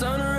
the